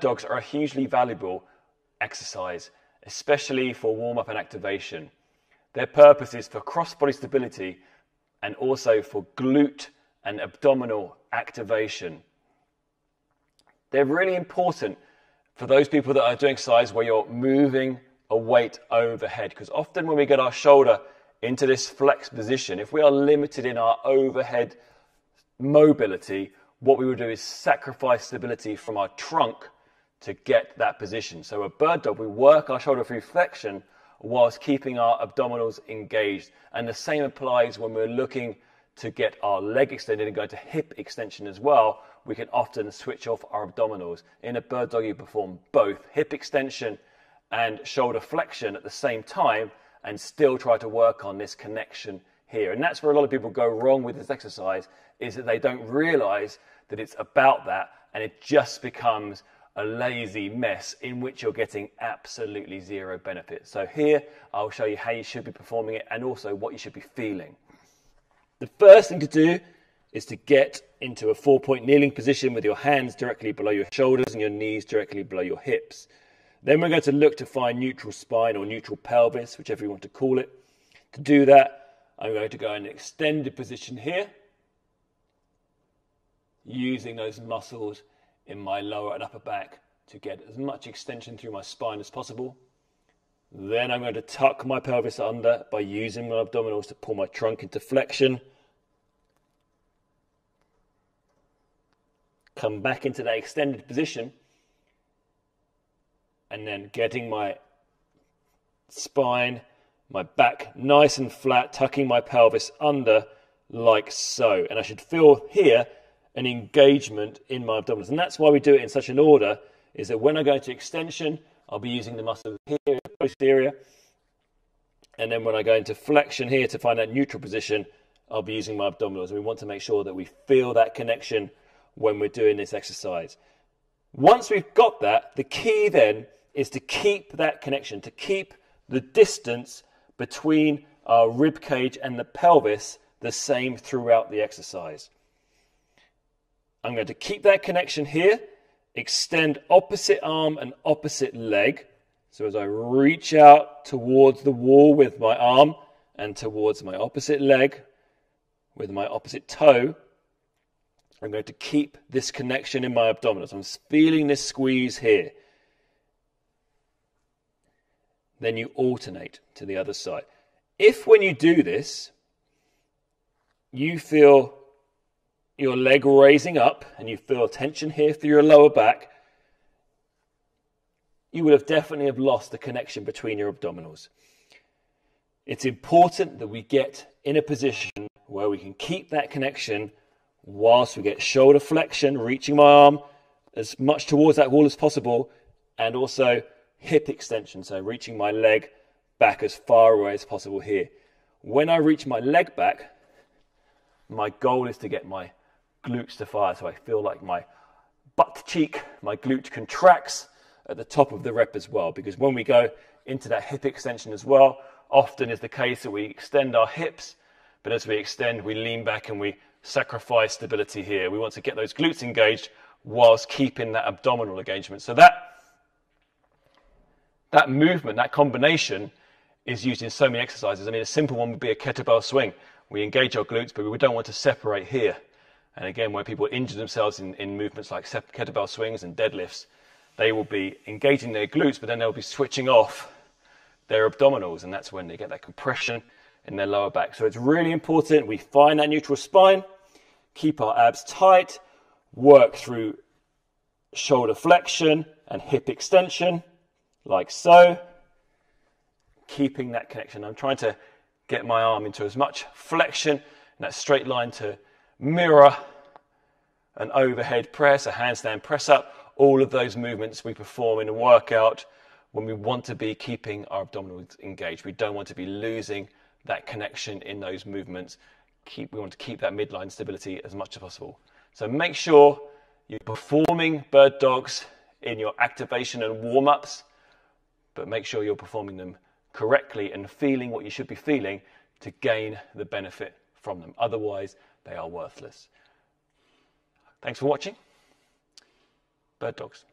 dogs are a hugely valuable exercise, especially for warm up and activation. Their purpose is for cross body stability and also for glute and abdominal activation. They're really important for those people that are doing exercise where you're moving a weight overhead because often when we get our shoulder into this flex position, if we are limited in our overhead mobility, what we will do is sacrifice stability from our trunk to get that position. So a bird dog, we work our shoulder through flexion whilst keeping our abdominals engaged. And the same applies when we're looking to get our leg extended and go to hip extension as well. We can often switch off our abdominals. In a bird dog, you perform both hip extension and shoulder flexion at the same time and still try to work on this connection here. And that's where a lot of people go wrong with this exercise is that they don't realize that it's about that and it just becomes a lazy mess in which you're getting absolutely zero benefit. So here I'll show you how you should be performing it and also what you should be feeling. The first thing to do is to get into a four point kneeling position with your hands directly below your shoulders and your knees directly below your hips. Then we're going to look to find neutral spine or neutral pelvis, whichever you want to call it. To do that, I'm going to go in an extended position here, using those muscles in my lower and upper back to get as much extension through my spine as possible. Then I'm going to tuck my pelvis under by using my abdominals to pull my trunk into flexion. Come back into that extended position and then getting my spine, my back nice and flat, tucking my pelvis under like so. And I should feel here an engagement in my abdominals. And that's why we do it in such an order, is that when I go into extension, I'll be using the muscles here, posterior. And then when I go into flexion here to find that neutral position, I'll be using my abdominals. We want to make sure that we feel that connection when we're doing this exercise. Once we've got that, the key then is to keep that connection, to keep the distance between our rib cage and the pelvis the same throughout the exercise. I'm going to keep that connection here, extend opposite arm and opposite leg. So as I reach out towards the wall with my arm and towards my opposite leg with my opposite toe, I'm going to keep this connection in my abdominals. I'm feeling this squeeze here. Then you alternate to the other side. If when you do this, you feel your leg raising up and you feel tension here through your lower back, you would have definitely have lost the connection between your abdominals. It's important that we get in a position where we can keep that connection whilst we get shoulder flexion, reaching my arm as much towards that wall as possible, and also hip extension, so reaching my leg back as far away as possible here. When I reach my leg back, my goal is to get my glutes to fire. So I feel like my butt cheek, my glute contracts at the top of the rep as well. Because when we go into that hip extension as well, often is the case that we extend our hips, but as we extend, we lean back and we sacrifice stability here. We want to get those glutes engaged whilst keeping that abdominal engagement. So that that movement, that combination is used in so many exercises. I mean, a simple one would be a kettlebell swing. We engage our glutes, but we don't want to separate here. And again, where people injure themselves in, in movements like kettlebell swings and deadlifts, they will be engaging their glutes, but then they'll be switching off their abdominals, and that's when they get that compression in their lower back. So it's really important we find that neutral spine, keep our abs tight, work through shoulder flexion and hip extension, like so, keeping that connection. I'm trying to get my arm into as much flexion and that straight line to mirror an overhead press, a handstand press up, all of those movements we perform in a workout when we want to be keeping our abdominals engaged. We don't want to be losing that connection in those movements. Keep, we want to keep that midline stability as much as possible. So make sure you're performing bird dogs in your activation and warm ups, but make sure you're performing them correctly and feeling what you should be feeling to gain the benefit from them. Otherwise, they are worthless. Thanks for watching. Bird Dogs.